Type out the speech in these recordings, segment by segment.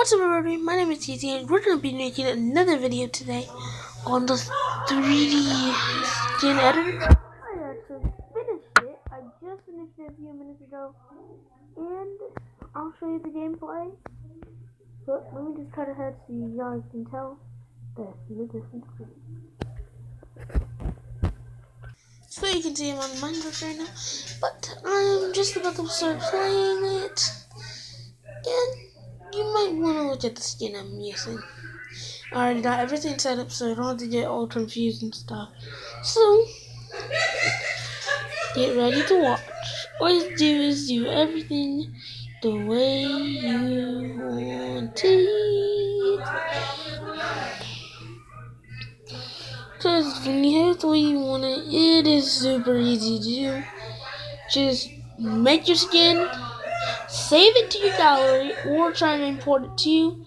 What's up everybody, my name is TT and we're going to be making another video today on the 3D skin editor. I actually finished it, I just finished it a few minutes ago and I'll show you the gameplay. But let me just cut ahead so you guys can tell that screen. So you can see I'm on Minecraft right now, but I'm just about to start playing it and you might want to look at the skin I'm using. I already got everything set up so I don't have to get all confused and stuff. So, get ready to watch. All you do is do everything the way you want it. Because when you have the way you want it, it is super easy to do. Just make your skin save it to your gallery or try and import it to.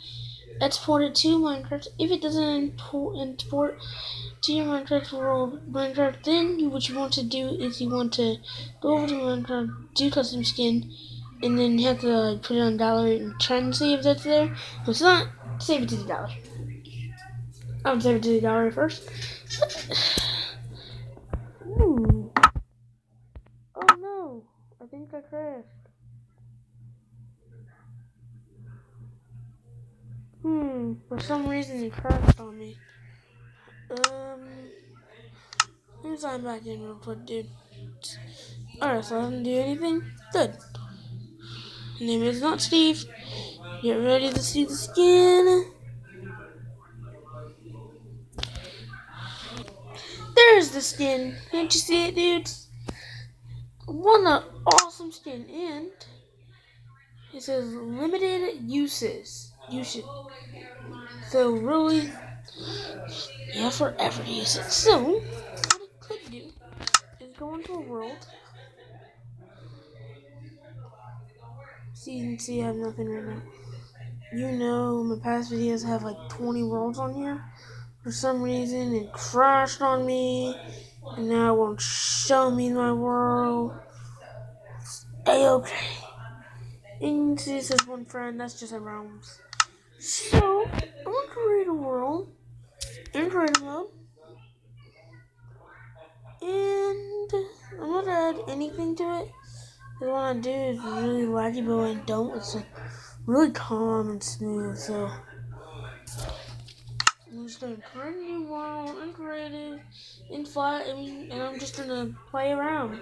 Export it to Minecraft. If it doesn't import, import to your Minecraft world, Minecraft, then what you want to do is you want to go over to Minecraft, do custom skin, and then you have to like, put it on gallery and try and see if that's there. If it's not, save it to the gallery. I would save it to the gallery first. Ooh. Oh no, I think I crashed. Hmm, for some reason it crashed on me. Um, let me sign back in real quick, dude. Alright, so I didn't do anything? Good. name is not Steve. Get ready to see the skin. There's the skin. Can't you see it, dudes? What an awesome skin. And it says limited uses you should so really yeah forever use it. So what I could do is go into a world. See you can see I have nothing right now. You know my past videos have like 20 worlds on here. For some reason it crashed on me and now it won't show me my world. A okay. And see it says one friend, that's just a realms. So, I'm gonna create a world in creative mode. And I'm not gonna add anything to it. Because what I do is really laggy, but when I don't, it's like really calm and smooth. So, I'm just gonna create a new world and creative in fly, and I'm just gonna play around.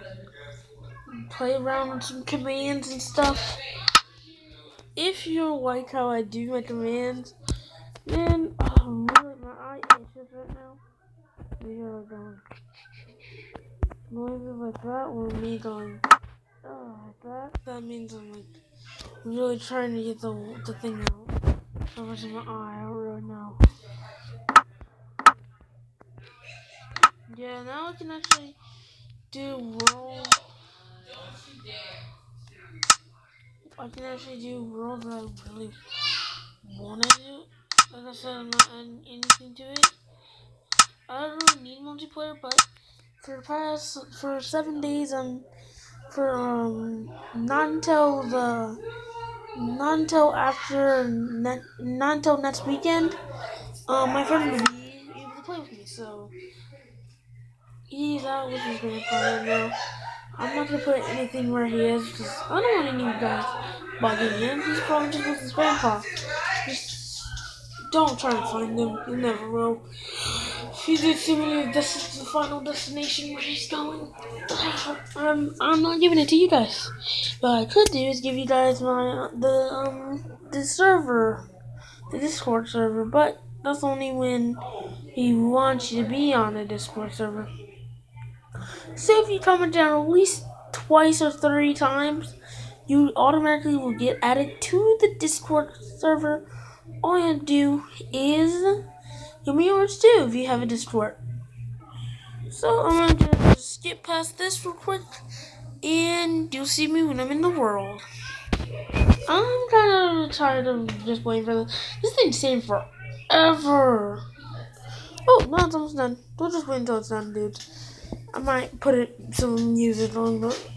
Play around with some commands and stuff if you like how I do my commands, then oh, my eye itches right now. We are going noises like that, or me going oh like that. That means I'm like really trying to get the the thing out. How much in my eye? I don't really know. Yeah, now I can actually do roll. I can actually do worlds that I really want to do. Like I said, I'm not adding anything to it. I don't really need multiplayer, but for the past for seven days, um, for um, not until the not until after net, not until next weekend, um, my friend will be able to play with me. So he's out with his grandpa right now. I'm not gonna put anything where he is because I don't want any of you guys bugging him. He's probably just with his grandpa. Just don't try to find him. You never will. If you do see me, this is the final destination where he's going. I'm, I'm not giving it to you guys. What I could do is give you guys my the um the server, the Discord server, but that's only when he wants you to be on a Discord server. Say if you comment down at least twice or three times, you automatically will get added to the Discord server. All you have to do is give me yours too if you have a Discord. So I'm gonna just skip past this real quick, and you'll see me when I'm in the world. I'm kind of tired of just waiting for this. This thing's taking forever. Oh, no, it's almost done. Don't just wait until it's done, dudes. I might put it, some music on, but.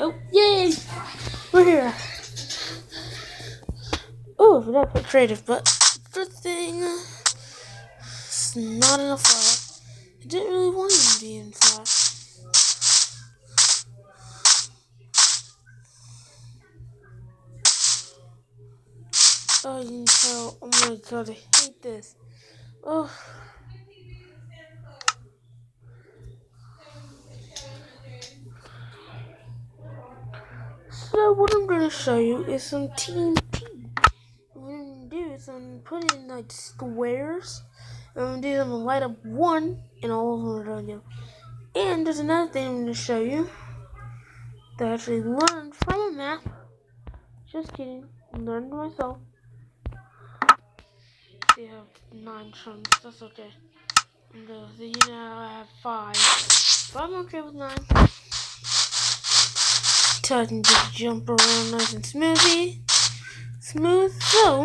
Oh, yay! We're here! Oh, I forgot to put creative, but good thing it's not in a. I didn't really want to be in file. Oh, you tell. Oh my god, I hate this. Oh. So what I'm to show you is some TNT. What I'm to do is I'm going to put in like squares. I'm to do them to light up one and all of them are done. And there's another thing I'm to show you that I actually learned from a map. Just kidding. Learned myself. They have nine chunks. That's okay. And you know I have five. But I'm okay with nine. So I can just jump around nice and smoothly. Smooth. So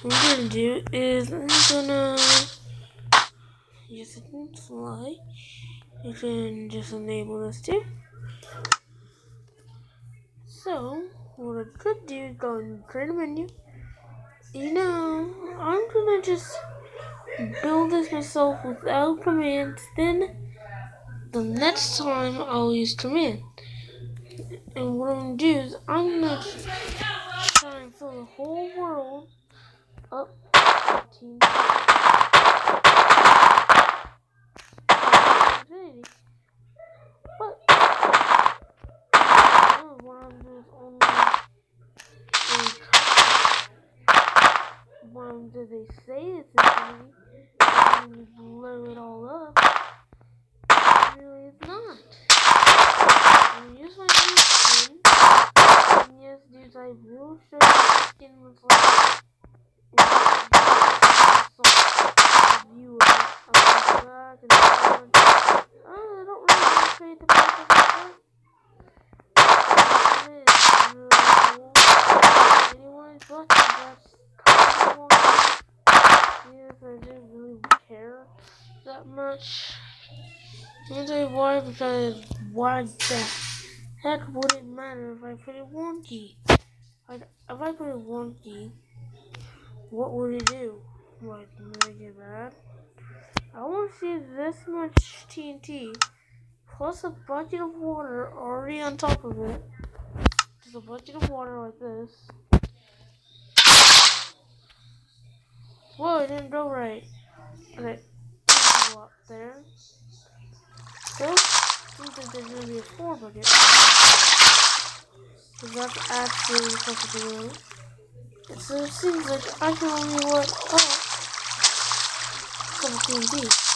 what I'm gonna do is I'm gonna use it and fly. You can just enable this too. So what I could do is go and create a menu you know, I'm gonna just build this myself without commands. Then the next time I'll use command. And what I'm gonna do is I'm gonna try and fill the whole world up. But what I'm doing one do they say it's infinity, and you blow it all up, really it's not. And use my new skin, and yes, dudes, I will show you the skin looks like. View of it. Oh, I didn't really care that much. I'll tell you why, because why the heck would it matter if I put it one key? Like, if I put it one key, what would it do? Like, make it bad? I want to see this much TNT, plus a bucket of water already on top of it. Just a bucket of water like this. Whoa, it didn't go right. Okay, go up there. I think that there's gonna be a four bucket. Because that's actually supposed to be. So it seems like I can only work up from TNT.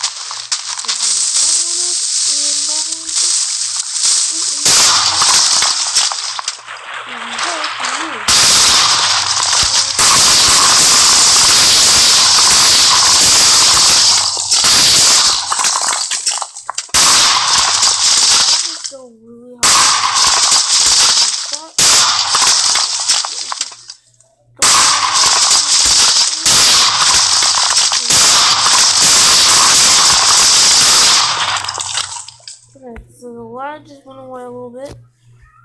just went away a little bit.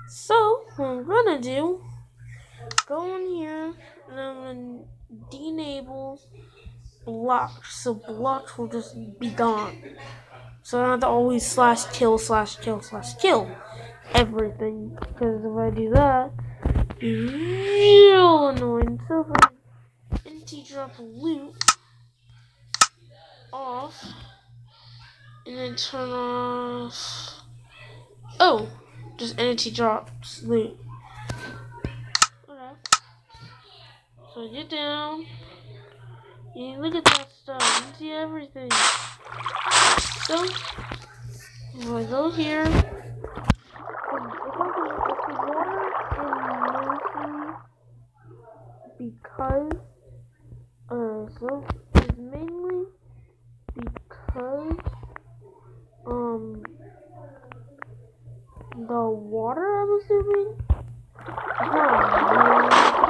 So, what I'm gonna do, go in here, and I'm gonna denable blocks, so blocks will just be gone. So I don't have to always slash kill, slash kill, slash kill everything. Because if I do that, it's real annoying. So if I drop loot off, and then turn off Oh, just entity drops loot. So I get down. You look at that stuff. You see everything. So, if I go here, if the water in because, uh, so it's mainly because, um, the water, I'm assuming? Oh,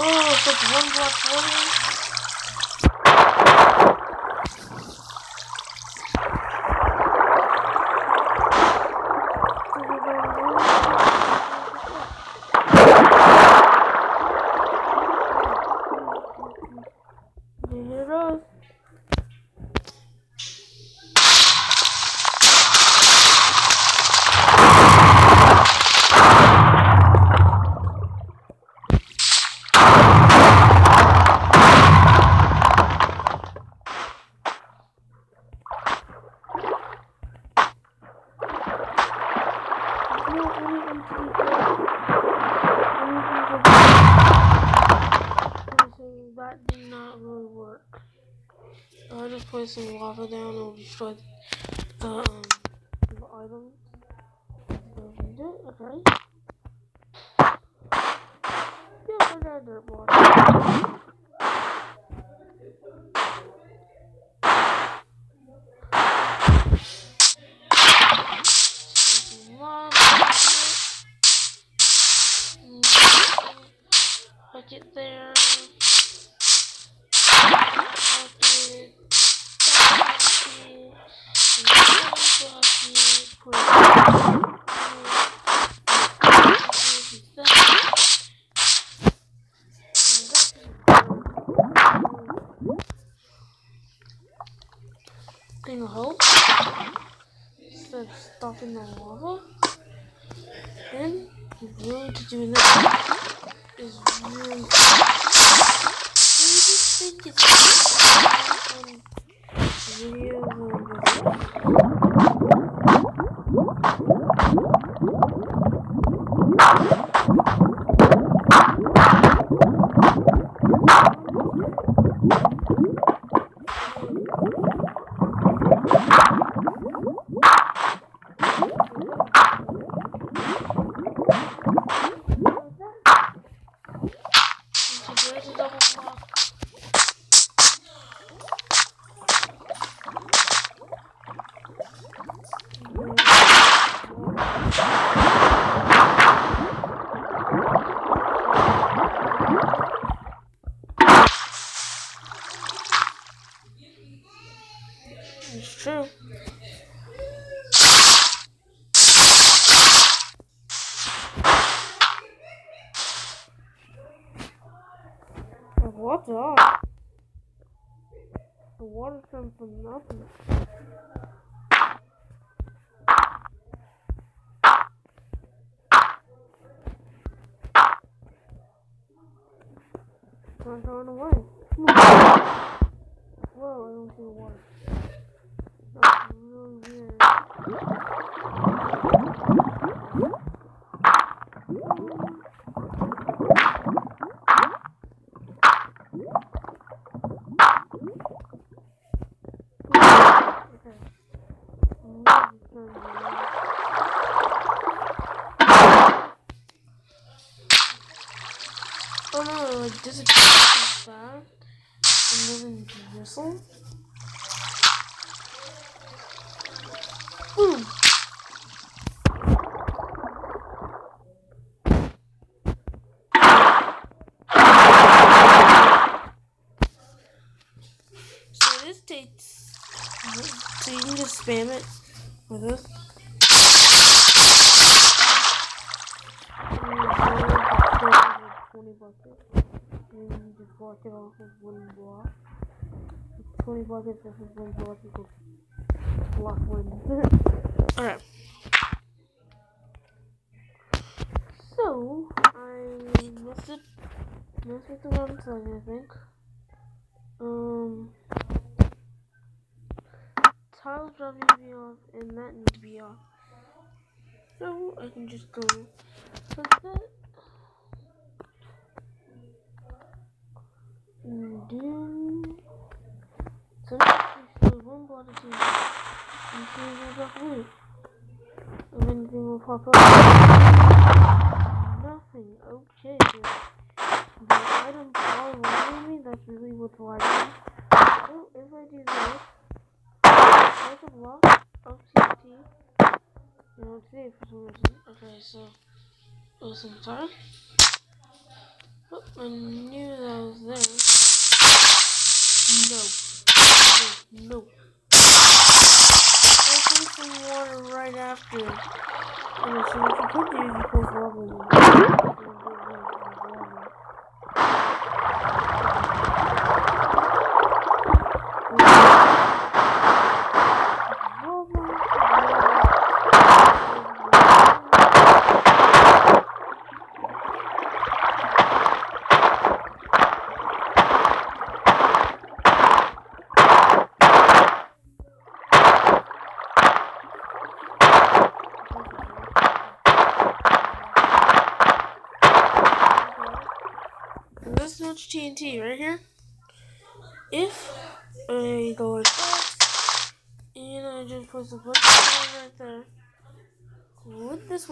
Oh, it's like one block forward. Here it goes. No, only one two, three. Only one, two, three. So that did not really work. I just put some lava down and destroy the um the items. So we did it, okay. Yeah, I got a dirt block. Some lava. Hook it there. Hook it. Hook it. Hook it. Put Thing will help. Instead of stopping the lava. Then you really to do that is really I just think it's on videos and videos. So there's a double block. It's true. Up? The water comes from nothing. Not going away. Whoa, I don't see water. That's really weird. Okay. Let me turn it around. Oh no, like this is so bad. And Boom. So this takes. So you can just spam it with this. Twenty buckets. And you just block it off with one block. Twenty buckets versus one block equals block one. Alright. So I messed it messed with the one side, I think. Um tiles drop need to be off and that needs to be off. So I can just go like that. And then Solution, but it is increases of loot. If. Nothing. Okay. The items are me. That's really what's lighting. So if I do this, there's a block of safety. No know, today for some reason. Okay, so listen time. Oh, I knew that was there. Nope. No. I need some water right after. And as soon as you put these, you post lava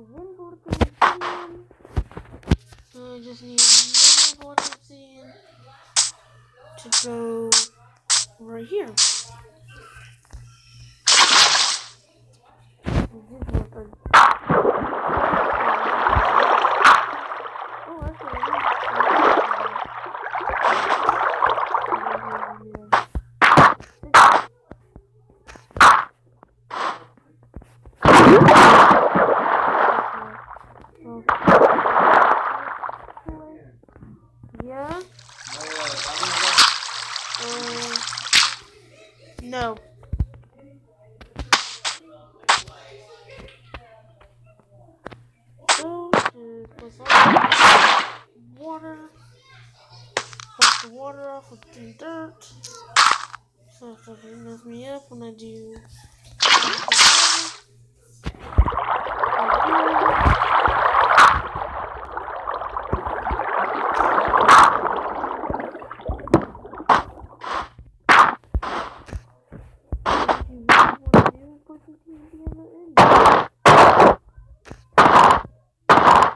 win for the team. I just need another water scene to go right here.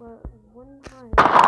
for one time.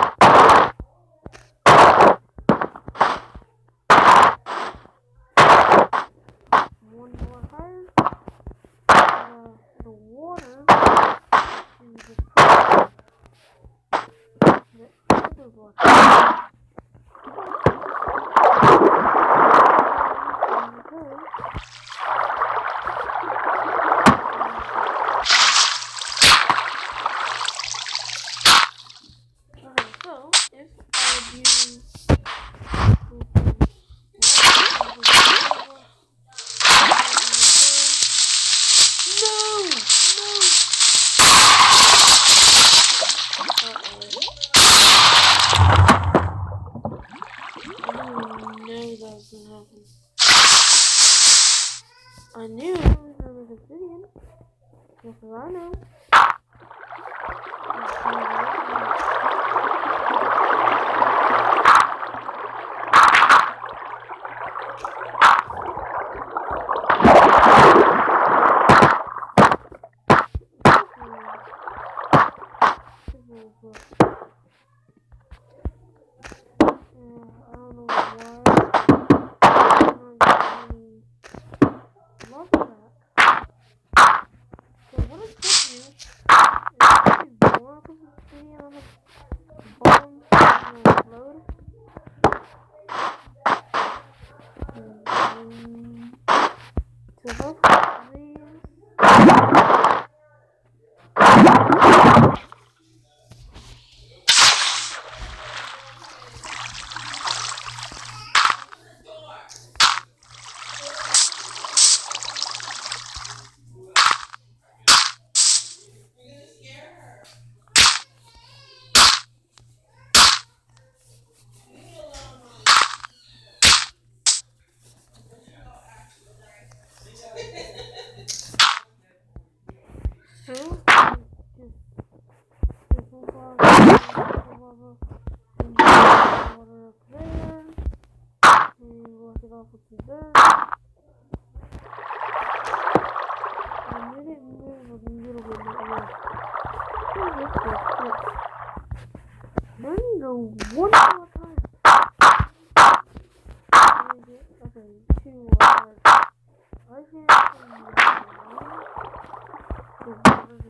Okay, two more. I just gonna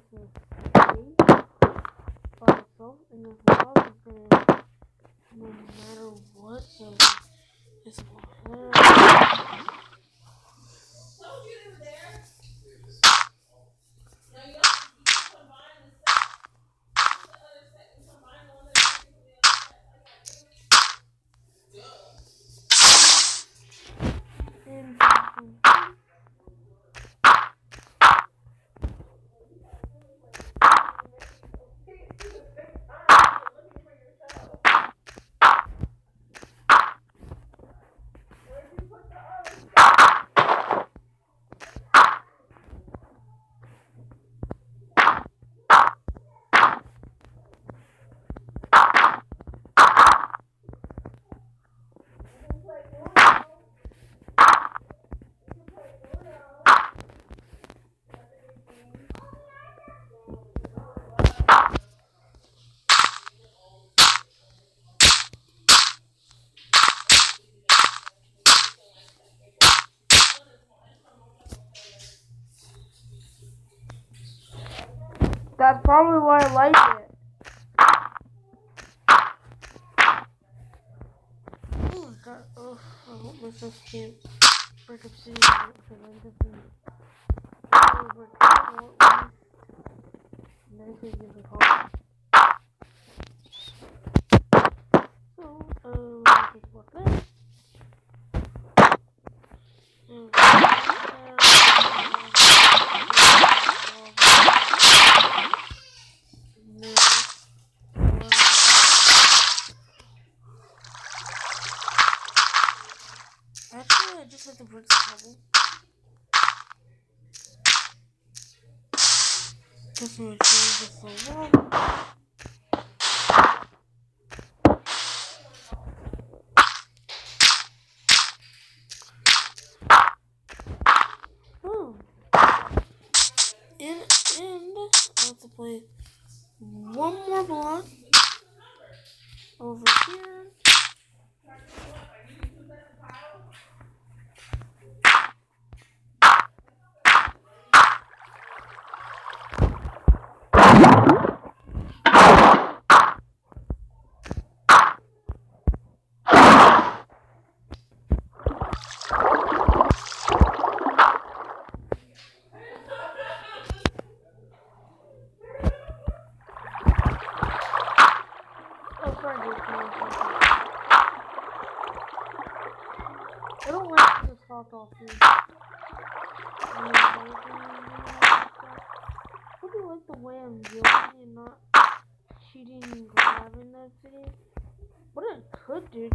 stay by itself and the is gonna no matter what so it's. And, That's probably why I like it. Oh, I hope my can't break up the car. So, uh, we're gonna take a look at this. And, Actually, I just like the bricks cover. Just make sure it's so long. Oh. And, and I have to play one more block over here. Oh, sorry, dude. Come on, come on, come on. I don't like this hot off dude. I do I'm building and not cheating and grabbing that video. What I could do,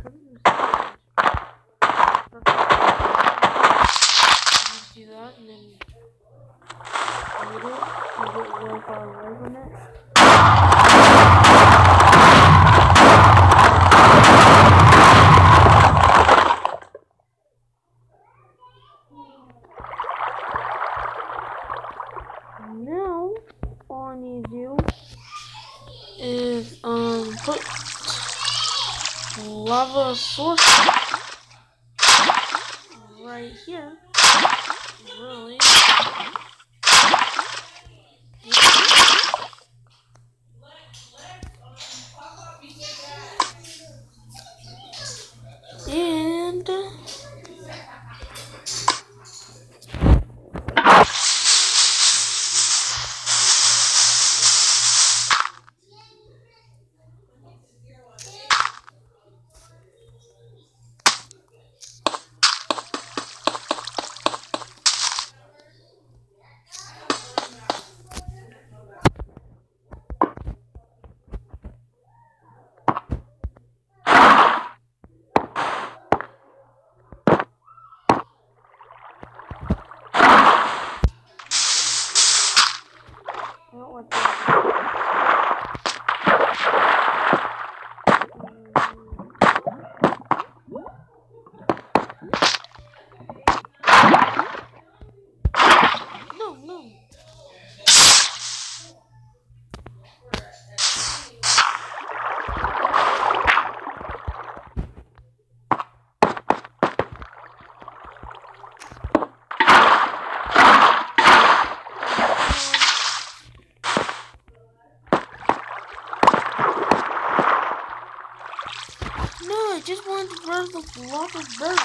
I just wanted to burn the block of dirt.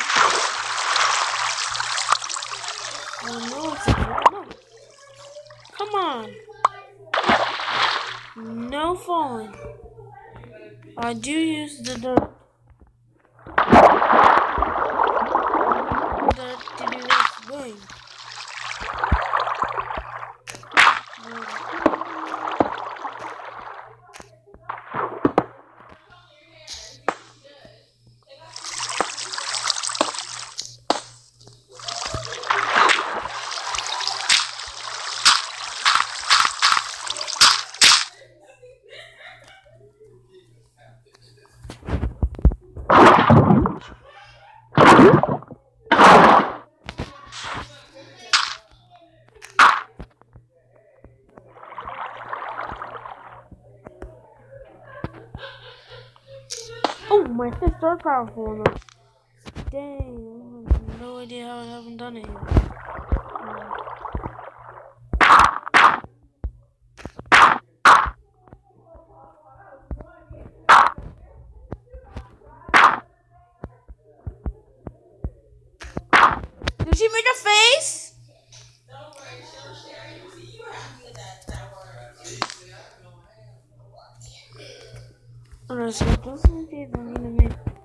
Oh no, it's a no. Come on. No falling. I do use the dirt. Dirt my fists are powerful enough. Dang, I have no idea how I haven't done it yet. Did she make a face? Alright, so this is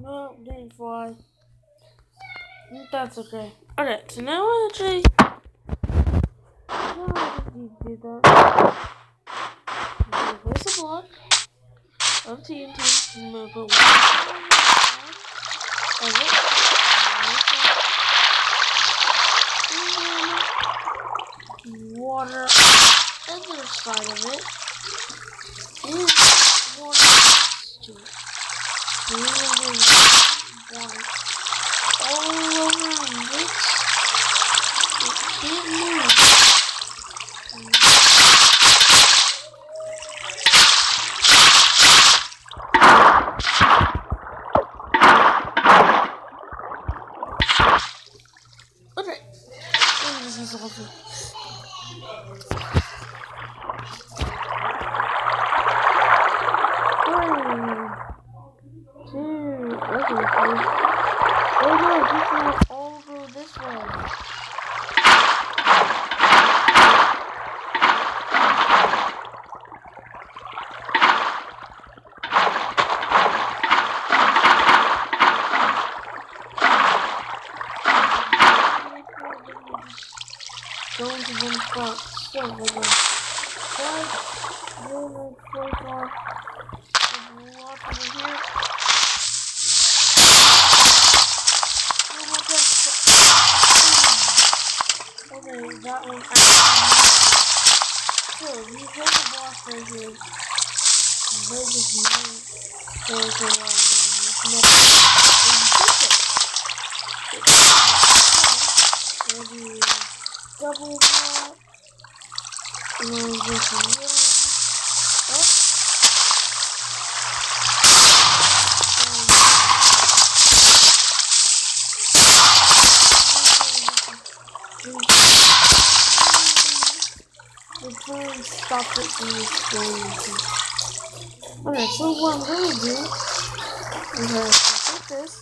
No, didn't fly. That's okay. Okay, so now I actually. Just need to do that. Place a block of TNT. I'm gonna one it. Then water other side of it. And water next to it. And then water all around it. It can't move. Okay. And this is all good. One, two, okay, three. Oh no, this will all go this way. Go into one spot. So we're going five, one, four, five. There's a lot over here. Oh my God. Okay, right here. Double that. And then just a little up. The phone Oh, stopped it from responding. Okay, so what I'm gonna do is I'm gonna take this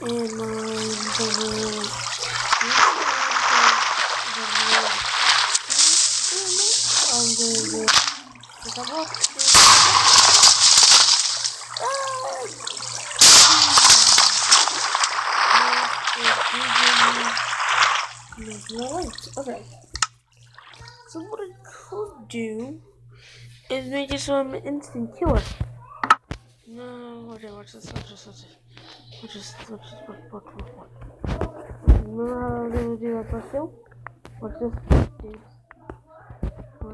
And. Um, I'm gonna do a couple. Okay. So what I could do is make it so I'm an instant killer. No, okay, watch this, watch this, watch this. Watch this, watch this, watch, watch, watch, watch. Remember how I was gonna do that kill? Watch this, dude.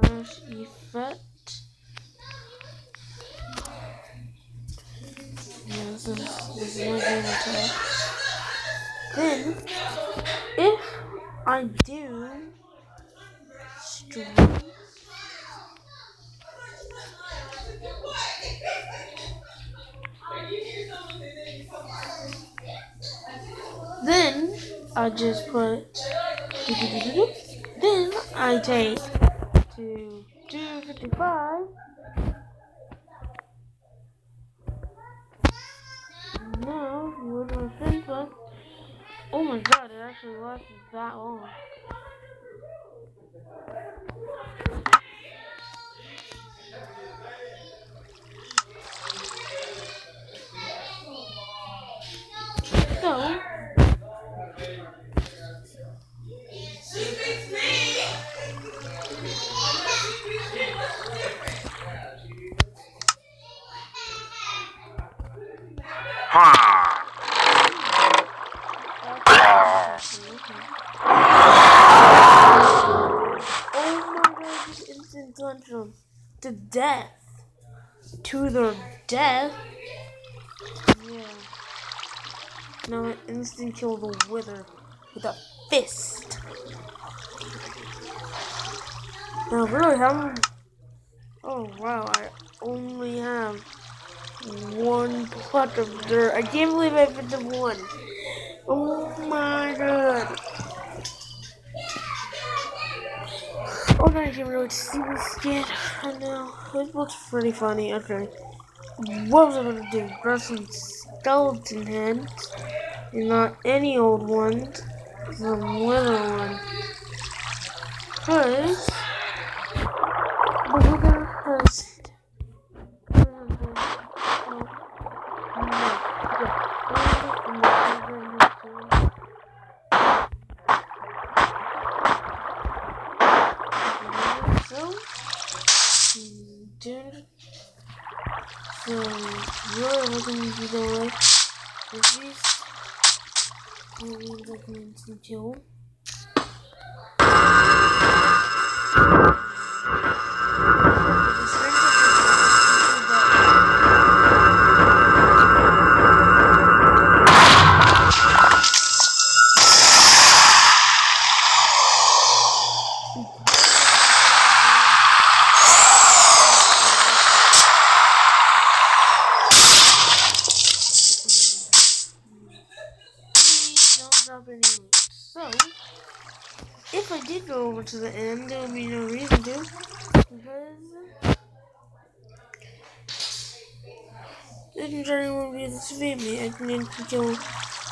Flash effect. Yeah, this is, this is my game attack. Then, if I do stream Then I just put then I take to 255 now what do I think of? Oh my god, it actually lasted that long. So with a fist. Now really how Oh wow, I only have one pot of dirt. I can't believe I fit the one. Oh my god. Oh, I can't really see this skin. I know. It looks pretty funny. Okay. What was I gonna do? Grab some skeleton heads. And not any old ones. Some wither one. The wither has So, dude, so you're looking to the means I can instant kill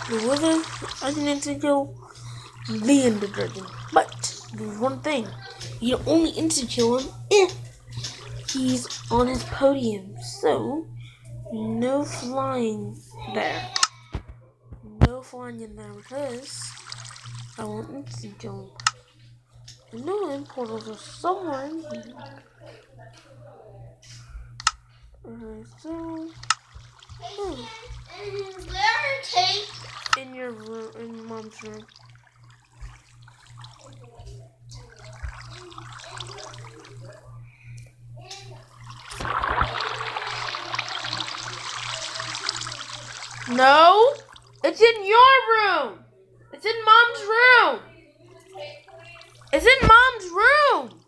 the wither. I can instant kill the ender dragon. But, there's one thing. You only instant kill him if he's on his podium. So, no flying there no flying in there because I want instant kill him. I know them portals are somewhere in here. Alright, so Where take in your room, in mom's room. No, it's in your room. It's in mom's room. It's in mom's room.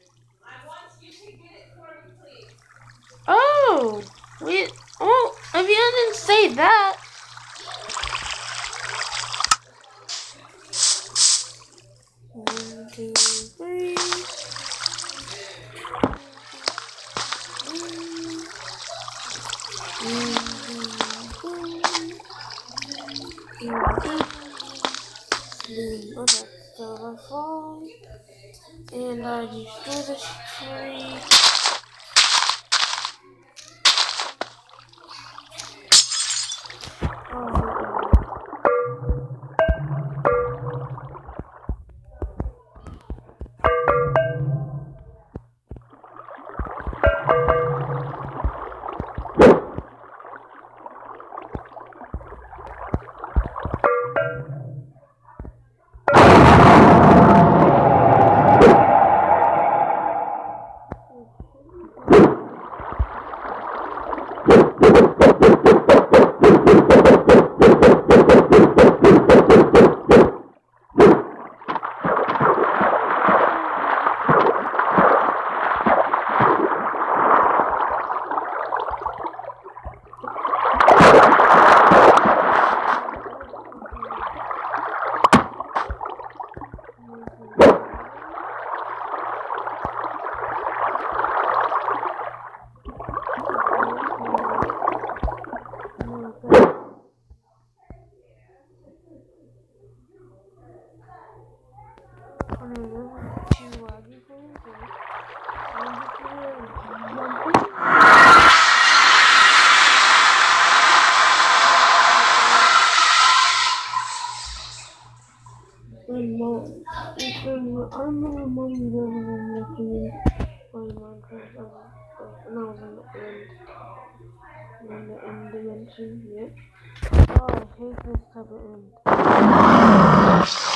Oh, we. Well, if you didn't say that. One, two, three. And I destroy this tree. Oh. Oh, I hate this type of end.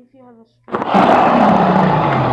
if you have a stroke